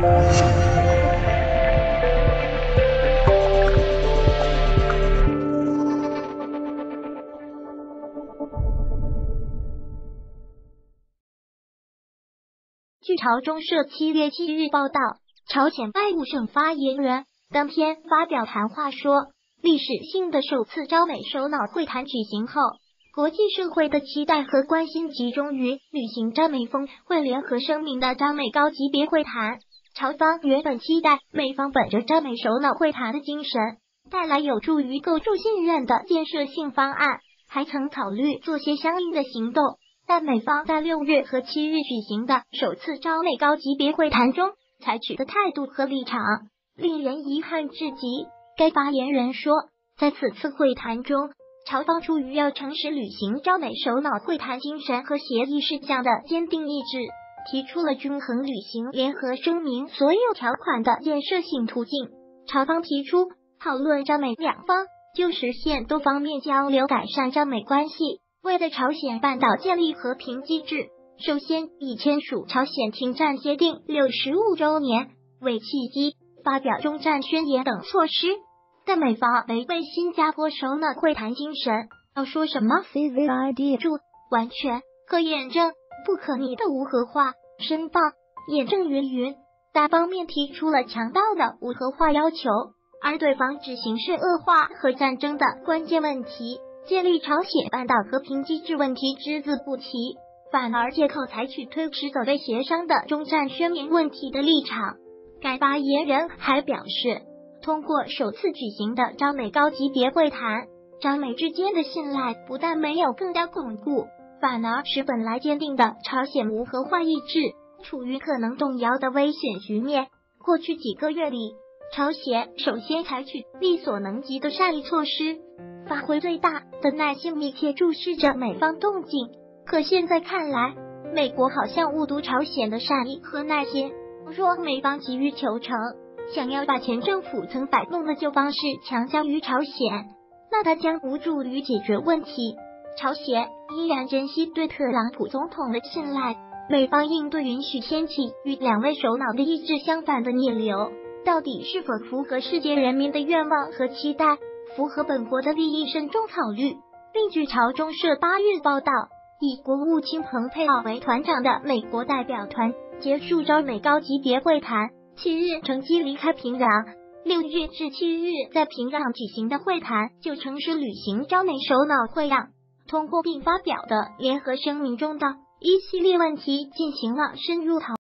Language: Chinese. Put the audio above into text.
据朝中社七月七日报道，朝鲜外务省发言人当天发表谈话说，历史性的首次朝美首脑会谈举行后，国际社会的期待和关心集中于履行朝美峰会联合声明的朝美高级别会谈。朝方原本期待美方本着朝美首脑会谈的精神，带来有助于构筑信任的建设性方案，还曾考虑做些相应的行动。但美方在六月和七日举行的首次朝美高级别会谈中采取的态度和立场，令人遗憾至极。该发言人说，在此次会谈中，朝方出于要诚实履行朝美首脑会谈精神和协议事项的坚定意志，提出了均衡履行联合声明所有条款的建设性途径。朝方提出讨论朝美两方就实现多方面交流、改善朝美关系。为了朝鲜半岛建立和平机制，首先以签署朝鲜停战协定六十五周年为契机，发表中战宣言等措施。但美方违背新加坡首脑会谈精神，要说什么注完全可验证、不可逆的无核化申报，验证云云，大方面提出了强大的无核化要求，而对防止形势恶化和战争的关键问题。建立朝鲜半岛和平机制问题只字不提，反而借口采取推迟走位协商的中战宣言问题的立场。该发言人还表示，通过首次举行的朝美高级别会谈，朝美之间的信赖不但没有更加巩固，反而使本来坚定的朝鲜无核化意志处于可能动摇的危险局面。过去几个月里，朝鲜首先采取力所能及的善意措施。发挥最大的耐心，密切注视着美方动静。可现在看来，美国好像误读朝鲜的善意和耐心。若美方急于求成，想要把前政府曾摆弄的旧方式强加于朝鲜，那它将无助于解决问题。朝鲜依然珍惜对特朗普总统的信赖，美方应对允许掀起与两位首脑的意志相反的逆流，到底是否符合世界人民的愿望和期待？符合本国的利益，慎重考虑。另据朝中社八日报道，以国务卿蓬佩奥为团长的美国代表团结束朝美高级别会谈，七日乘机离开平壤。六日至七日在平壤举行的会谈，就诚实履行朝美首脑会让通过并发表的联合声明中的一系列问题进行了深入讨。